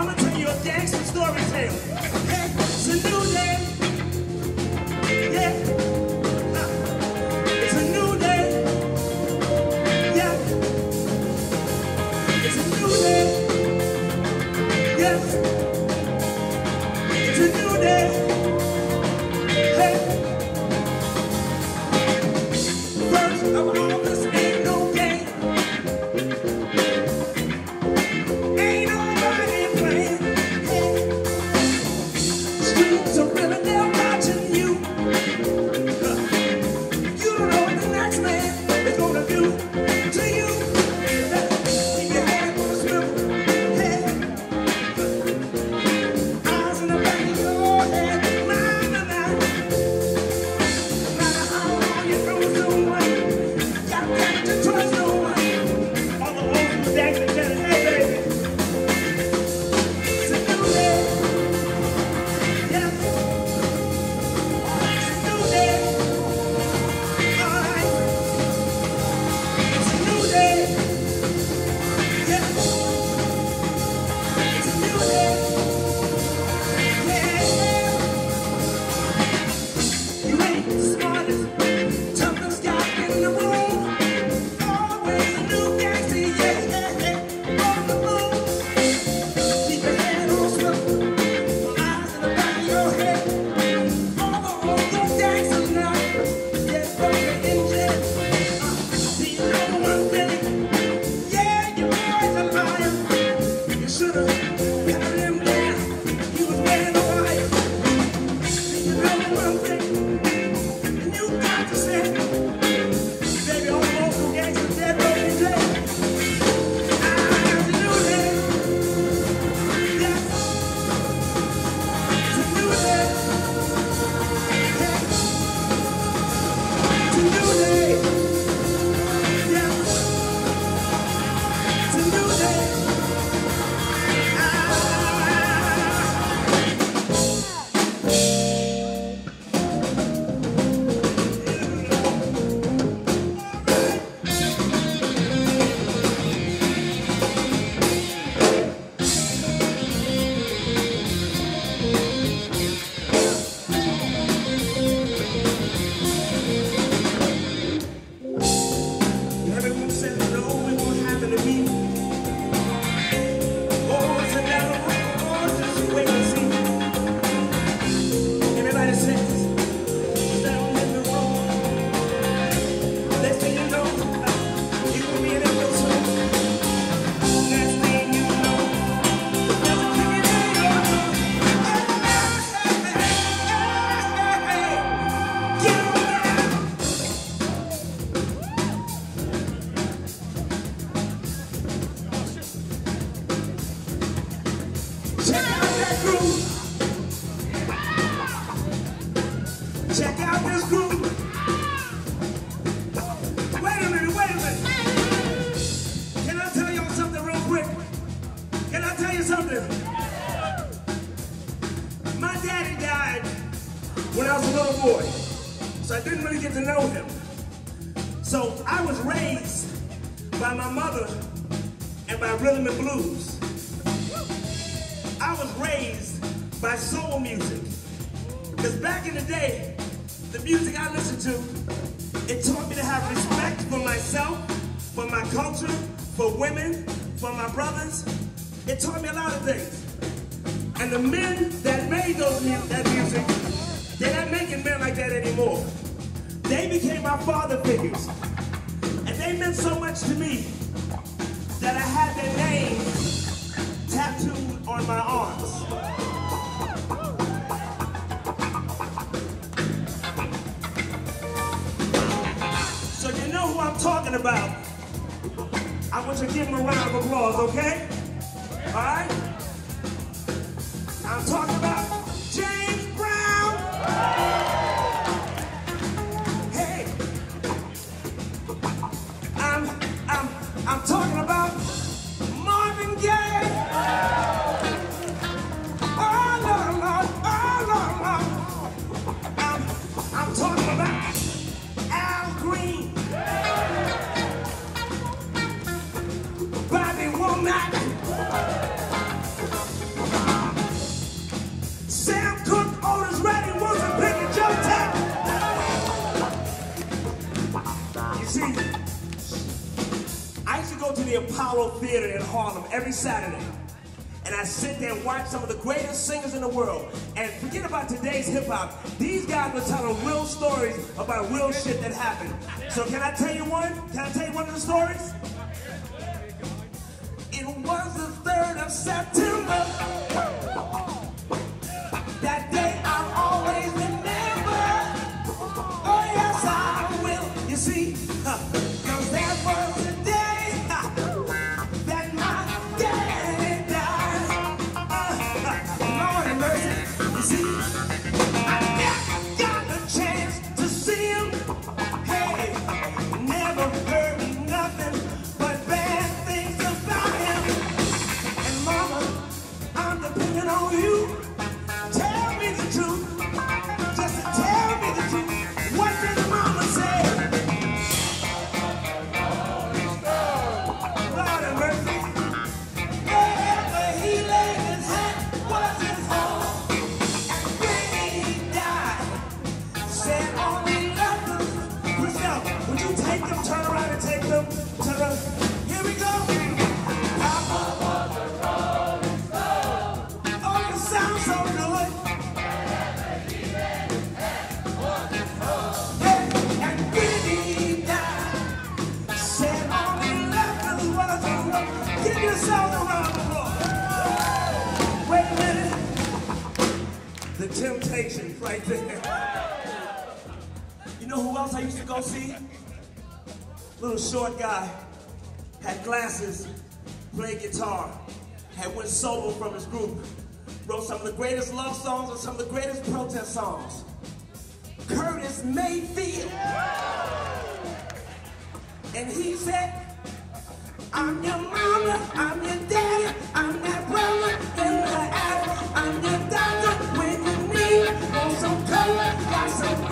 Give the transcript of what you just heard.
I'm gonna tell you a gangster story tale. Okay? It's a new day. Yeah. Jesus. boy, so I didn't really get to know him. So I was raised by my mother and by rhythm and blues. I was raised by soul music. Because back in the day, the music I listened to, it taught me to have respect for myself, for my culture, for women, for my brothers. It taught me a lot of things. And the men that made those that music they're not making men like that anymore. They became my father figures. And they meant so much to me that I had their name tattooed on my arms. So you know who I'm talking about. I want you to give them a round of applause, okay? All right? I'm talking about the Apollo Theater in Harlem every Saturday. And I sit there and watch some of the greatest singers in the world. And forget about today's hip hop. These guys were telling real stories about real shit that happened. So can I tell you one? Can I tell you one of the stories? It was the 3rd of September. You know who else I used to go see? Little short guy, had glasses, played guitar, had went solo from his group, wrote some of the greatest love songs and some of the greatest protest songs. Curtis Mayfield. And he said, I'm your mama, I'm your daddy, I'm that brother in the attic, I'm your want some color,